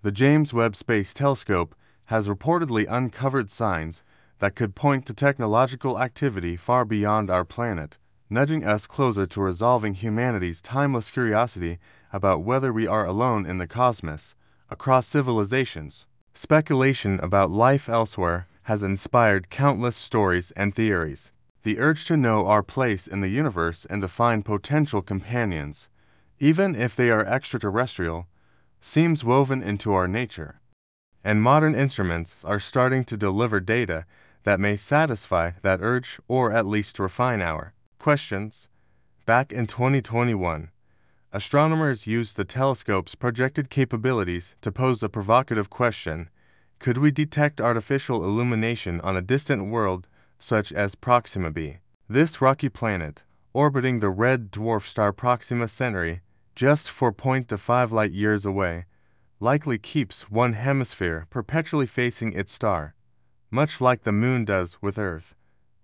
The James Webb Space Telescope has reportedly uncovered signs that could point to technological activity far beyond our planet, nudging us closer to resolving humanity's timeless curiosity about whether we are alone in the cosmos, across civilizations. Speculation about life elsewhere has inspired countless stories and theories. The urge to know our place in the universe and to find potential companions, even if they are extraterrestrial, seems woven into our nature. And modern instruments are starting to deliver data that may satisfy that urge or at least refine our questions. Back in 2021, astronomers used the telescope's projected capabilities to pose a provocative question Could we detect artificial illumination on a distant world such as Proxima b? This rocky planet, orbiting the red dwarf star Proxima Centauri just 4.5 light years away, likely keeps one hemisphere perpetually facing its star, much like the moon does with Earth.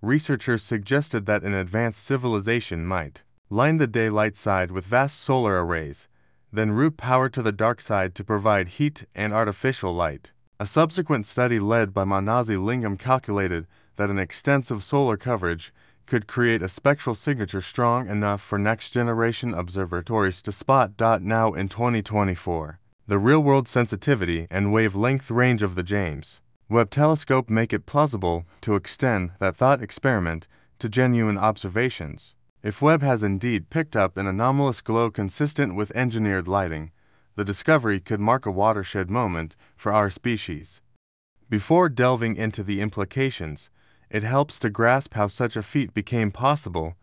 Researchers suggested that an advanced civilization might line the daylight side with vast solar arrays, then route power to the dark side to provide heat and artificial light. A subsequent study led by Manasvi Lingam calculated that an extensive solar coverage could create a spectral signature strong enough for next generation observatories to spot. Dot now in 2024, the real world sensitivity and wavelength range of the James Webb Telescope make it plausible to extend that thought experiment to genuine observations. If Webb has indeed picked up an anomalous glow consistent with engineered lighting, the discovery could mark a watershed moment for our species. Before delving into the implications, it helps to grasp how such a feat became possible.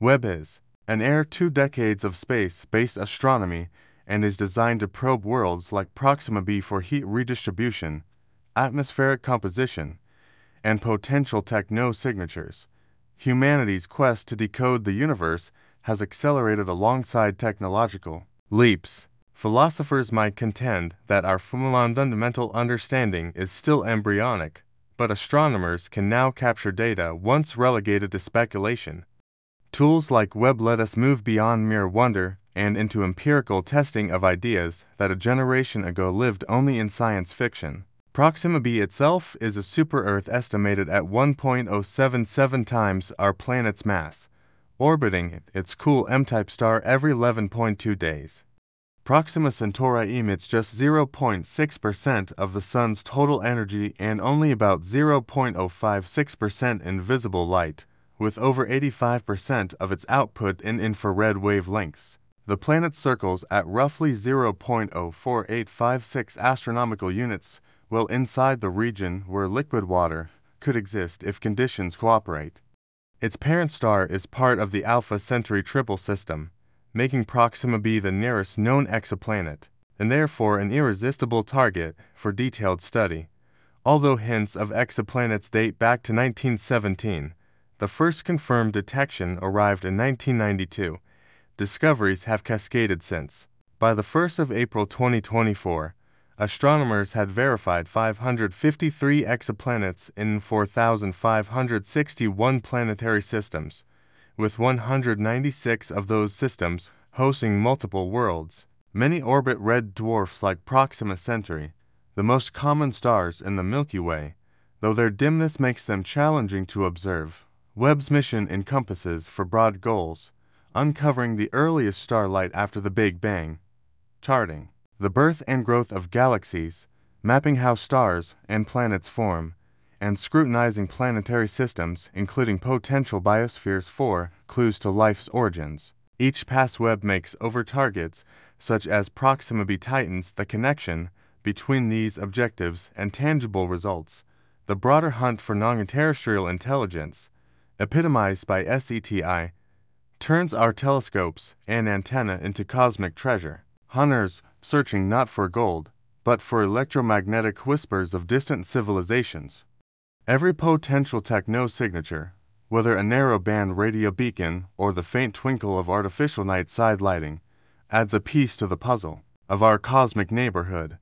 Webb is an air two decades of space based astronomy and is designed to probe worlds like Proxima b for heat redistribution, atmospheric composition, and potential techno signatures humanity's quest to decode the universe has accelerated alongside technological leaps. Philosophers might contend that our fundamental understanding is still embryonic, but astronomers can now capture data once relegated to speculation. Tools like Webb let us move beyond mere wonder and into empirical testing of ideas that a generation ago lived only in science fiction. Proxima b itself is a super Earth estimated at 1.077 times our planet's mass, orbiting its cool M type star every 11.2 days. Proxima Centauri emits just 0.6% of the Sun's total energy and only about 0.056% in visible light, with over 85% of its output in infrared wavelengths. The planet circles at roughly 0.04856 astronomical units well inside the region where liquid water could exist if conditions cooperate. Its parent star is part of the Alpha Centauri triple system, making Proxima b the nearest known exoplanet, and therefore an irresistible target for detailed study. Although hints of exoplanets date back to 1917, the first confirmed detection arrived in 1992. Discoveries have cascaded since. By the 1st of April 2024, astronomers had verified 553 exoplanets in 4,561 planetary systems, with 196 of those systems hosting multiple worlds. Many orbit red dwarfs like Proxima Centauri, the most common stars in the Milky Way, though their dimness makes them challenging to observe. Webb's mission encompasses four broad goals, uncovering the earliest starlight after the Big Bang, charting the birth and growth of galaxies, mapping how stars and planets form, and scrutinizing planetary systems, including potential biospheres for clues to life's origins. Each pass Webb makes over targets, such as Proxima b Titans, the connection between these objectives and tangible results. The broader hunt for non terrestrial intelligence, epitomized by SETI, turns our telescopes and antenna into cosmic treasure. Hunters searching not for gold, but for electromagnetic whispers of distant civilizations. Every potential techno signature, whether a narrow band radio beacon or the faint twinkle of artificial night side lighting, adds a piece to the puzzle of our cosmic neighborhood.